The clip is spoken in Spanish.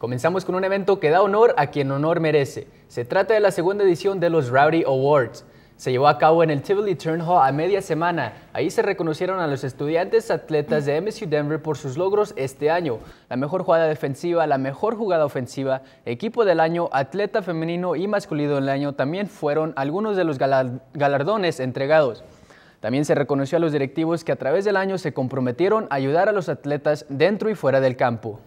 Comenzamos con un evento que da honor a quien honor merece. Se trata de la segunda edición de los Rowdy Awards. Se llevó a cabo en el Tivoli Turn Hall a media semana. Ahí se reconocieron a los estudiantes atletas de MSU Denver por sus logros este año. La mejor jugada defensiva, la mejor jugada ofensiva, equipo del año, atleta femenino y masculino del año también fueron algunos de los galardones entregados. También se reconoció a los directivos que a través del año se comprometieron a ayudar a los atletas dentro y fuera del campo.